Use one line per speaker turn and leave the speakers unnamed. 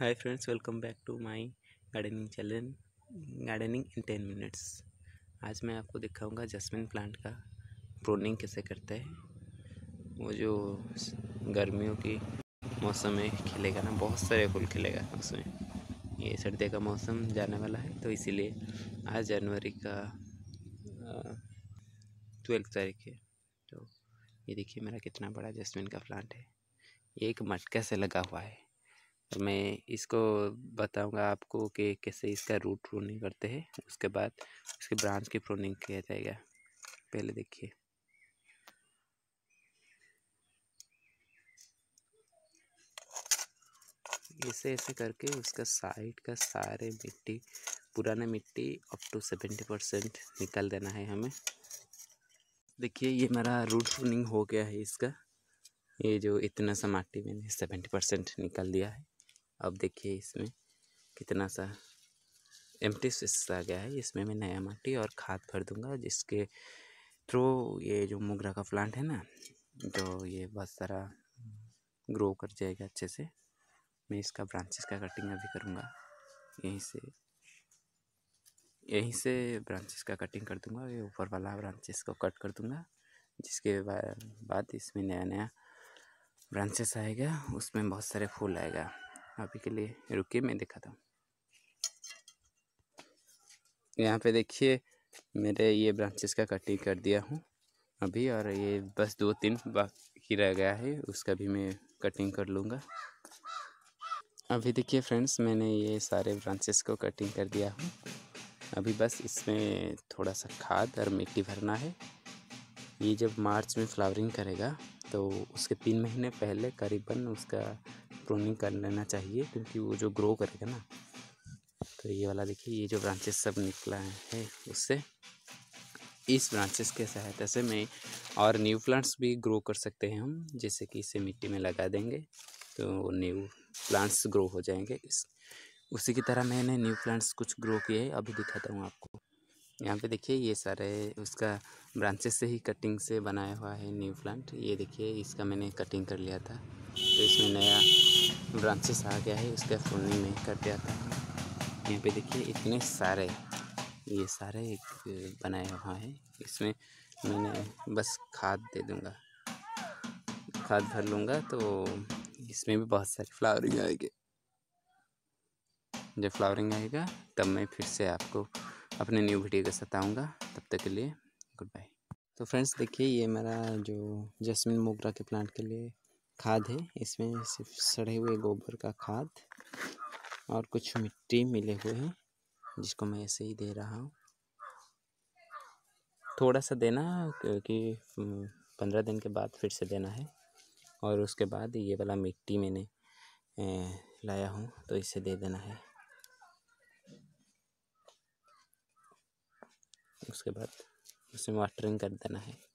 Hi friends welcome back to my gardening channel gardening in ten minutes आज मैं आपको दिखाऊँगा जस्मिन प्लांट का प्रोनिंग कैसे करते हैं। वो जो गर्मियों की मौसम में खिलेगा ना, बहुत सारे फूल खिलेगा उसमें। ये सर्दी का मौसम जाने वाला है तो इसीलिए आज जनवरी का ट्वेल्थ तारीख है। तो ये देखिए मेरा कितना बड़ा जस्मिन का प्लांट है। ये एक मटका से लगा हुआ है। मैं इसको बताऊँगा आपको कि कैसे इसका रूट प्रूनिंग करते हैं, उसके बाद उसके ब्रांच की प्रूनिंग किया जाएगा। पहले देखिए। ऐसे ऐसे करके उसका साइड का सारे मिट्टी, पुराना मिट्टी अप टू सेवेंटी परसेंट निकाल देना है हमें। देखिए, ये मेरा रूट प्रूनिंग हो गया है इसका। ये जो इतना सा माटी मैंने सेवेंटी परसेंट निकाल दिया है। अब देखिए इसमें कितना सा एम्प्टी स्पेस आ गया है। इसमें मैं नया माटी और खाद भर दूँगा, जिसके थ्रू ये जो मोगरा का प्लांट है ना तो ये बहुत सारा ग्रो कर जाएगा अच्छे से। मैं इसका ब्रांचेस का कटिंग अभी करूँगा। यहीं से यहीं से ब्रांचेस का कटिंग कर दूँगा, ये ऊपर वाला ब्रांचेस को कट कर दूँगा, जिसके बाद इसमें नया नया ब्रांचेस आएगा, उसमें बहुत सारे फूल आएगा। अभी के लिए। रुकिए, मैं दिखाता हूँ। यहाँ पे देखिए, मेरे ये ब्रांचेस का कटिंग कर दिया हूँ अभी और ये बस दो तीन बाकी रह गया है, उसका भी मैं कटिंग कर लूँगा। अभी देखिए फ्रेंड्स मैंने ये सारे ब्रांचेस को कटिंग कर दिया हूँ। अभी बस इसमें थोड़ा सा खाद और मिट्टी भरना है। ये जब मार्च में फ्लावरिंग करेगा तो उसके तीन महीने पहले करीबन उसका प्रूनिंग कर लेना चाहिए क्योंकि वो जो ग्रो करेगा ना तो ये वाला देखिए, ये जो ब्रांचेस सब निकला है उससे इस ब्रांचेस के सहायता से मैं और न्यू प्लांट्स भी ग्रो कर सकते हैं हम, जैसे कि इसे मिट्टी में लगा देंगे तो न्यू प्लांट्स ग्रो हो जाएँगे। इस, उसी की तरह मैंने न्यू प्लांट्स कुछ ग्रो किए, अभी दिखाता हूँ आपको। यहाँ पे देखिए, ये सारे उसका ब्रांचेस से ही कटिंग से बनाया हुआ है न्यू प्लांट ये देखिए, इसका मैंने कटिंग कर लिया था तो इसमें नया ब्रांचेस आ गया है, उसका फुलनिंग नहीं कर दिया था। यहाँ पे देखिए, इतने सारे, ये सारे एक बनाया हुआ है। इसमें मैंने बस खाद दे दूँगा। खाद भर लूँगा तो इसमें भी बहुत सारी फ्लावरिंग आएगी। जब फ्लावरिंग आएगा, तब मैं फिर से आपको अपने न्यू वीडियो के साथ आऊँगा। तब तक के लिए गुड बाय तो फ्रेंड्स देखिए, ये मेरा जो जैस्मिन मोगरा के प्लांट के लिए खाद है, इसमें सिर्फ़ सड़े हुए गोबर का खाद और कुछ मिट्टी मिले हुए हैं, जिसको मैं ऐसे ही दे रहा हूँ। थोड़ा सा देना क्योंकि पंद्रह दिन के बाद फिर से देना है और उसके बाद ये वाला मिट्टी मैंने लाया हूँ तो इसे दे देना है। उसके बाद उसमें वाटरिंग कर देना है।